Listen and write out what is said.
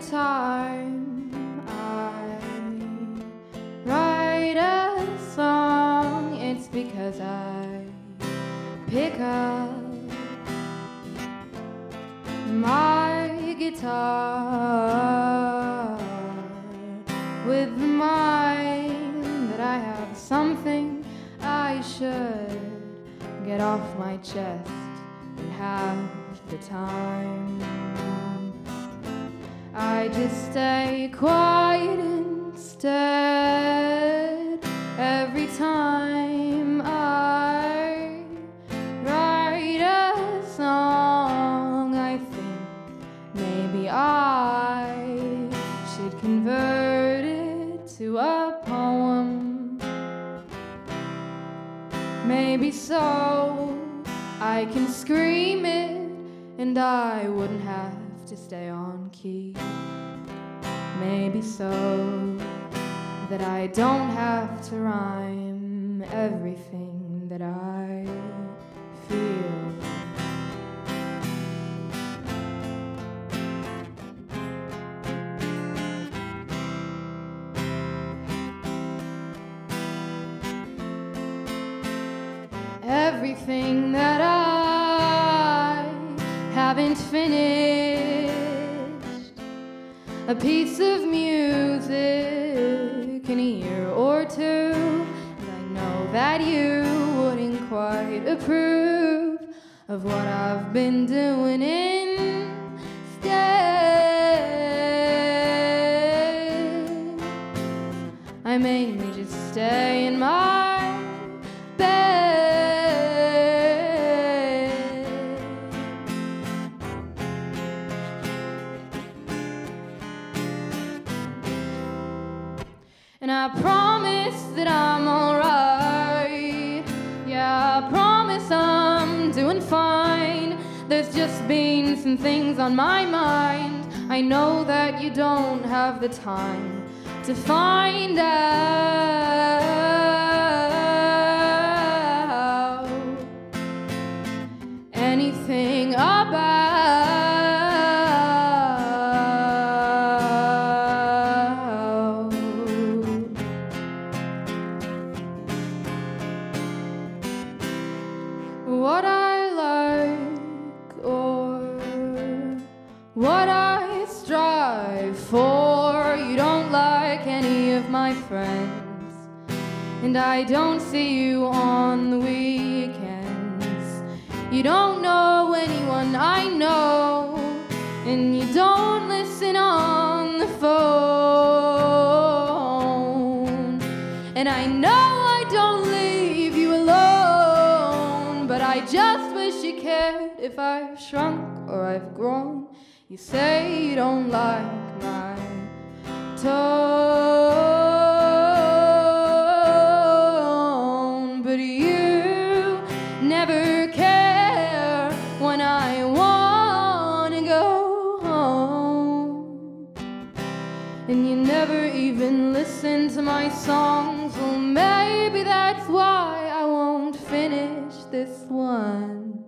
time I write a song, it's because I pick up my guitar with the mind that I have something I should get off my chest and have the time. I just stay quiet instead every time I write a song. I think maybe I should convert it to a poem. Maybe so I can scream it and I wouldn't have to stay on key. Maybe so that I don't have to rhyme everything that I feel. Everything that I haven't finished a piece of music, in a year or two. And I know that you wouldn't quite approve of what I've been doing instead. I mainly just stay in my And I promise that I'm alright. Yeah, I promise I'm doing fine. There's just been some things on my mind. I know that you don't have the time to find out what I strive for. You don't like any of my friends, and I don't see you on the weekends. You don't know anyone I know, and you don't listen on the phone. And I know I don't leave you alone, but I just wish you cared if I've shrunk or I've grown. You say you don't like my tone, but you never care when I wanna go home. And you never even listen to my songs. Well, maybe that's why I won't finish this one.